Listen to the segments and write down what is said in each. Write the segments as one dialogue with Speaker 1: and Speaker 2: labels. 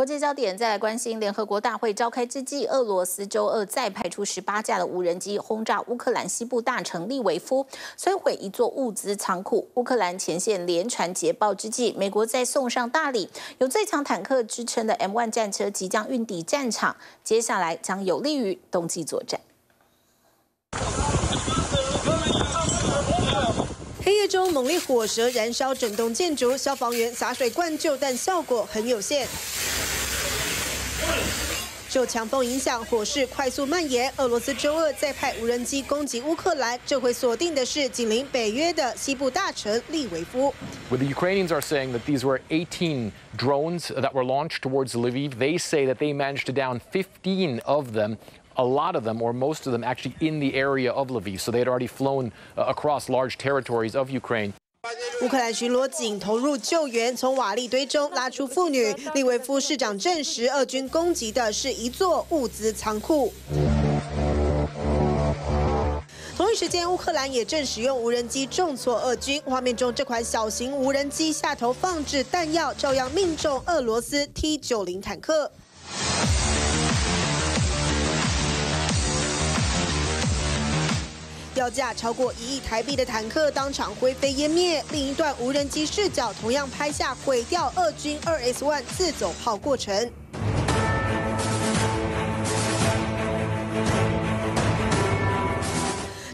Speaker 1: 国际焦点再来关心，联合国大会召开之际，俄罗斯周二再派出十八架的无人机轰炸乌克兰西部大城利维夫，摧毁一座物资仓库。乌克兰前线连传捷报之际，美国再送上大礼，有最强坦克之称的 M1 战车即将运抵战场，接下来将有利于冬季作战。
Speaker 2: 黑夜中，猛烈火舌燃烧整栋建筑，消防员洒水灌救，但效果很有限。受强风影响，火势快速蔓延。俄罗斯周二再派无人机攻击乌克兰，这回锁定的是紧邻北约的西部大城利维夫。
Speaker 3: Well, the Ukrainians are saying that these were 18 drones that were launched towards Lviv. They say that they managed to down 15 of them. A lot of them, or most of them, actually in the area of Lviv. So they had already flown uh, across large territories of Ukraine.
Speaker 2: 乌克兰巡逻警投入救援，从瓦砾堆中拉出妇女。利维夫市长证实，俄军攻击的是一座物资仓库。同一时间，乌克兰也正使用无人机重挫俄军。画面中，这款小型无人机下头放置弹药，照样命中俄罗斯 T 九零坦克。要价超过一亿台币的坦克当场灰飞烟灭。另一段无人机视角同样拍下毁掉俄军二 S One 自走炮过程。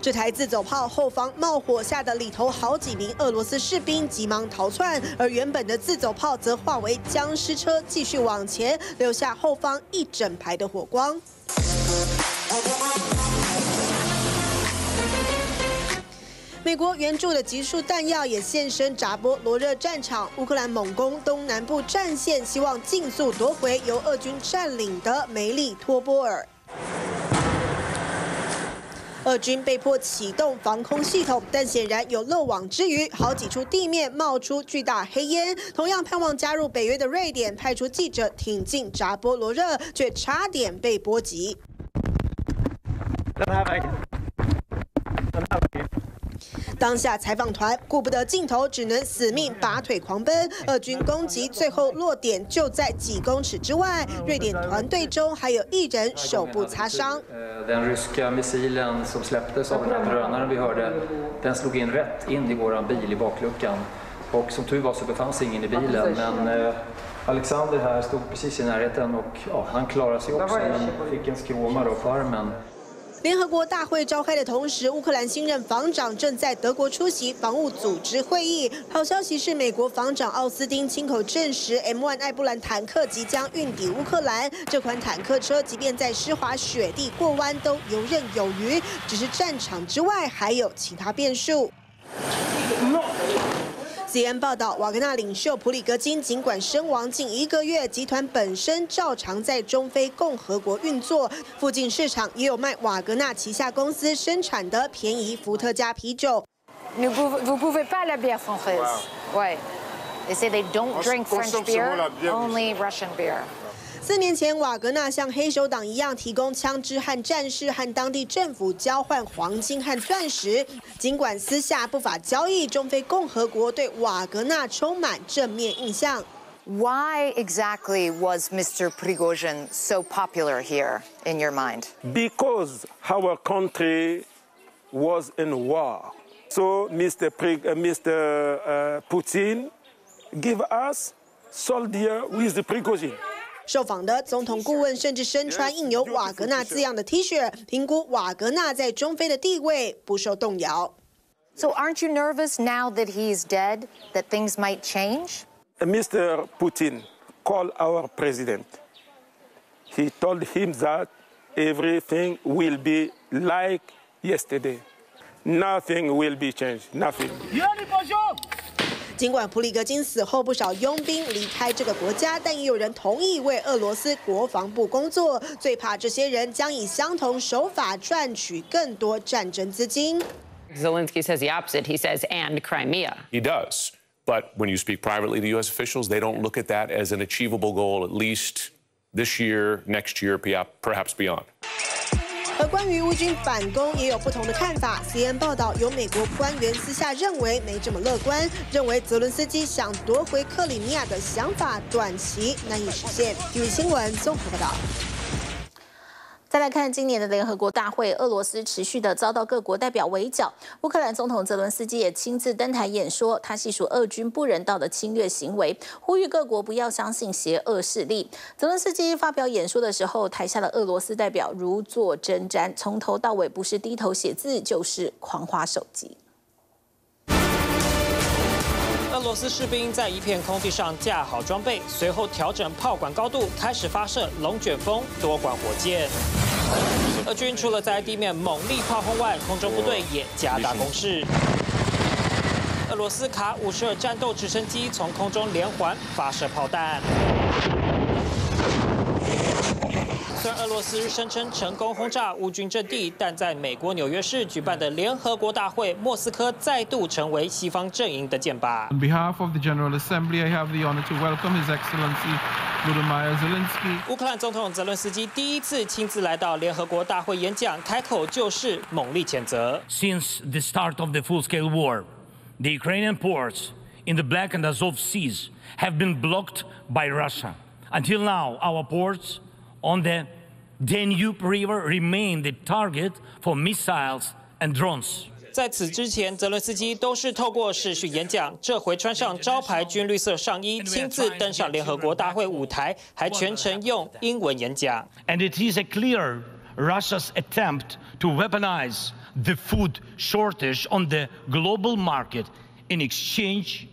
Speaker 2: 这台自走炮后方冒火，吓得里头好几名俄罗斯士兵急忙逃窜，而原本的自走炮则化为僵尸车，继续往前，留下后方一整排的火光。美国援助的集束弹药也现身扎波罗热战场，乌克兰猛攻东南部战线，希望尽速夺回由俄军占领的梅利托波尔。俄军被迫启动防空系统，但显然有漏网之鱼，好几处地面冒出巨大黑烟。同样盼望加入北约的瑞典派出记者挺进扎波罗热，却差点被波及。当下采访团顾不得镜头，只能死命拔腿狂奔。俄军攻击最后落点就在几公尺之外。瑞典团队中还有一人手部擦伤。
Speaker 4: Den ryska missilen som släpptes av den här drönaren vi hörde, den slog in rätt in i våran bil i bakluckan. Och som tur var så befann sig ingen i bilen, men Alexander här stod precis i närheten och ja, han klarade sig också, men fick en skråma då på armen.
Speaker 2: 联合国大会召开的同时，乌克兰新任防长正在德国出席防务组织会议。好消息是，美国防长奥斯汀亲口证实，M1 艾布兰坦克即将运抵乌克兰。这款坦克车即便在湿滑雪地过弯都游刃有余，只是战场之外还有其他变数。CNN 报道，瓦格纳领袖普里戈金尽管身亡近一个月，集团本身照常在中非共和国运作，附近市场也有卖瓦格纳旗下公司生产的便宜伏特加啤酒。
Speaker 5: Vous vous pouvez pas la bière française. Ouais. They say they don't drink French beer, only Russian beer.
Speaker 2: 四年前，瓦格纳像黑手党一样提供枪支和战士，和当地政府交换黄金和钻石。尽管私下不法交易，中非共和国对瓦格纳充满正面印象。
Speaker 5: Why exactly was Mr. Prigozhin so popular here in your mind?
Speaker 6: Because our country was in war. So Mr. Prig, uh, Mr. Uh, Putin give us soldier with the Prigozhin.
Speaker 2: 受访的总统顾问甚至身穿印有瓦格纳字样的 T 恤，评估瓦格纳在中非的地位不受动摇。
Speaker 5: So aren't you nervous now that he's dead that things might change?
Speaker 6: Mr. Putin called our president. He told him that everything will be like yesterday. Nothing will be changed. Nothing.
Speaker 2: 尽管普里格金死后不少佣兵离开这个国家，但也有人同意为俄罗斯国防部工作。最怕这些人将以相同手法赚取更多战争资金。
Speaker 7: Zelensky says the opposite. He says, and Crimea.
Speaker 8: He does. But when you speak privately to U.S. officials, they don't look at that as an achievable goal, at least this year, next year, perhaps beyond.
Speaker 2: 而关于乌军反攻也有不同的看法。CN 报道，有美国官员私下认为没这么乐观，认为泽伦斯基想夺回克里米亚的想法短期难以实现。体育新闻综合报道。
Speaker 1: 再来看今年的联合国大会，俄罗斯持续的遭到各国代表围剿。乌克兰总统泽伦斯基也亲自登台演说，他细数俄军不人道的侵略行为，呼吁各国不要相信邪恶势力。泽伦斯基发表演说的时候，台下的俄罗斯代表如坐针毡，从头到尾不是低头写字，就是狂划手机。
Speaker 9: 俄罗斯士兵在一片空地上架好装备，随后调整炮管高度，开始发射龙卷风多管火箭。俄军除了在地面猛力炮轰外，空中部队也加大攻势。俄罗斯卡五十二战斗直升机从空中连环发射炮弹。虽然俄罗斯声称成功轰炸乌军阵地，但在美国纽约市举办的联合国大会，莫斯科再度成为西方阵营的箭靶。
Speaker 10: On behalf of the General Assembly, I have the honor to welcome His Excellency Volodymyr Zelensky.
Speaker 9: 乌克兰总统泽伦斯基第一次亲自来到联合国大会演讲，开口就是猛力谴责。
Speaker 11: Since the start of the full-scale war, the Ukrainian ports in the Black and Azov seas have been blocked by Russia. Until now, our ports on the Danube River remain the target for missiles and drones.
Speaker 9: 在此之前，泽伦斯基都是透过视讯演讲，这回穿上招牌军绿色上衣，亲自登上联合国大会舞台，还全程用英文演讲。
Speaker 11: And it is a clear Russia's attempt to weaponize the food shortage on the global market in exchange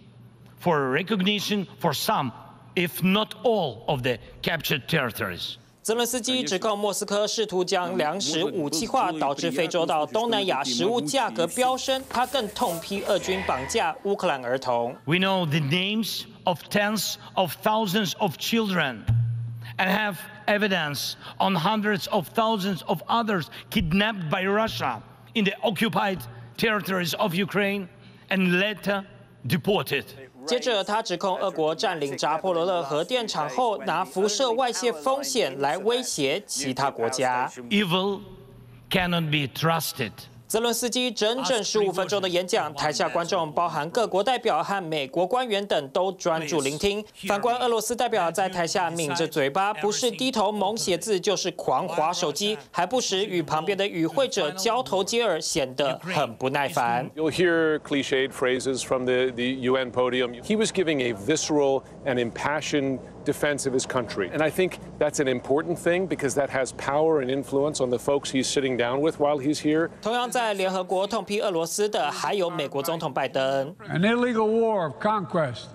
Speaker 11: for recognition for some, if not all, of the captured territories.
Speaker 9: 泽伦斯基指控莫斯科试图将粮食武器化，导致非洲到东南亚食物价格飙升。他更痛批俄军绑架乌克兰儿童。
Speaker 11: We know the names of tens of thousands of children and have evidence on hundreds of thousands of others kidnapped by Russia in the occupied territories of Ukraine and later deported.
Speaker 9: 接着，他指控俄国占领扎波罗勒核电厂后，拿辐射外泄风险来威胁其他国家。
Speaker 11: Evil cannot be trusted.
Speaker 9: 泽伦斯基整整十五分钟的演讲，台下观众包含各国代表和美国官员等都专注聆听。反观俄罗斯代表在台下抿着嘴巴，不是低头猛写字，就是狂划手机，还不时与旁边的与会者交头接耳，显得很不耐烦。
Speaker 8: You'll hear cliched phrases from the, the UN podium. He was giving a visceral and impassioned defense of his country. And I think that's an important thing because that has power and influence on the folks he's sitting down with while he's here.
Speaker 9: 同样在联合国痛批俄罗斯的，还有美国总统拜登。
Speaker 12: An illegal war of conquest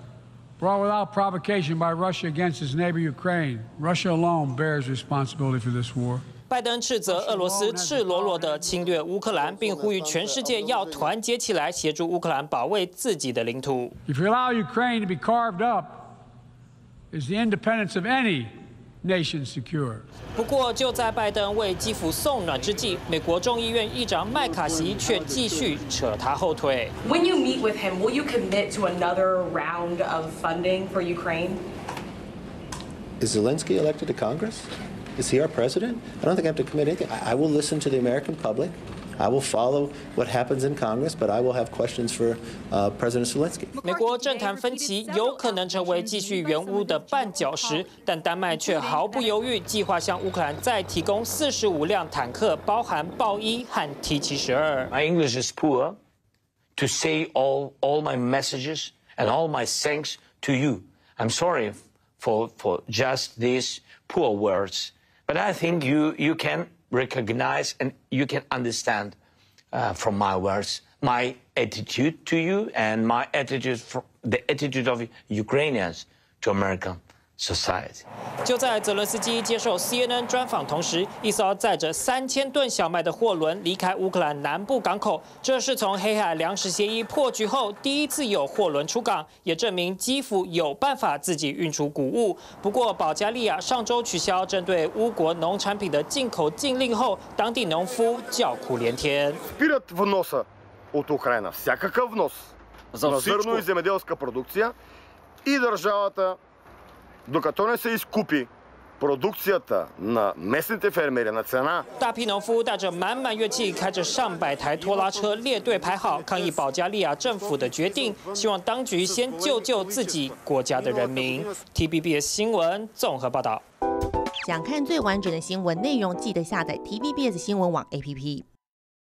Speaker 12: brought without provocation by Russia against its neighbor Ukraine. Russia alone bears responsibility for this war.
Speaker 9: 拜登斥责俄罗斯赤裸裸地侵略乌克兰，并呼吁全世界要团结起来，协助乌克兰保卫自己的领土。
Speaker 12: If you allow Ukraine to be carved up, is the independence of any nation secure?
Speaker 9: 不过，就在拜登为基辅送暖之际，美国众议院议长麦卡锡却继续扯他后腿。
Speaker 13: When you meet with him, will you commit to another round of funding for Ukraine?
Speaker 14: Is Zelensky elected to Congress? Is he our president? I don't think I have to commit anything. I, I will listen to the American public. I will follow what happens in Congress, but I will have questions for uh, President Zelensky.
Speaker 9: 美国政坛分歧有可能成为继续援乌的绊脚石，但丹麦却毫不犹豫，计划向乌克兰再提供四十五辆坦克，包含豹一和 T 七十二。
Speaker 15: My English is poor to say all, all my messages and all my thanks to you. I'm sorry for, for just these poor words, but I think you, you can recognize and you can understand uh, from my words my attitude to you and my attitude, the attitude of Ukrainians to American society.
Speaker 9: 就在泽伦斯基接受 CNN 专访同时，一艘载着三千吨小麦的货轮离开乌克兰南部港口，这是从黑海粮食协议破局后第一次有货轮出港，也证明基辅有办法自己运出谷物。不过，保加利亚上周取消针对乌国农产品的进口禁令后，当地农夫叫苦连天。
Speaker 16: спират вноса от Украина, всякакъв внос на зърно и земеделска продукция и държавата, докато не се изкупи продукцията на местните фермери на цена.
Speaker 9: 大批农夫带着满满乐器，开着上百台拖拉车列队排好，抗议保加利亚政府的决定，希望当局先救救自己国家的人民。TBS 新闻综合报道。
Speaker 17: 想看最完整的新闻内容，记得下载 TBS 新闻网 APP。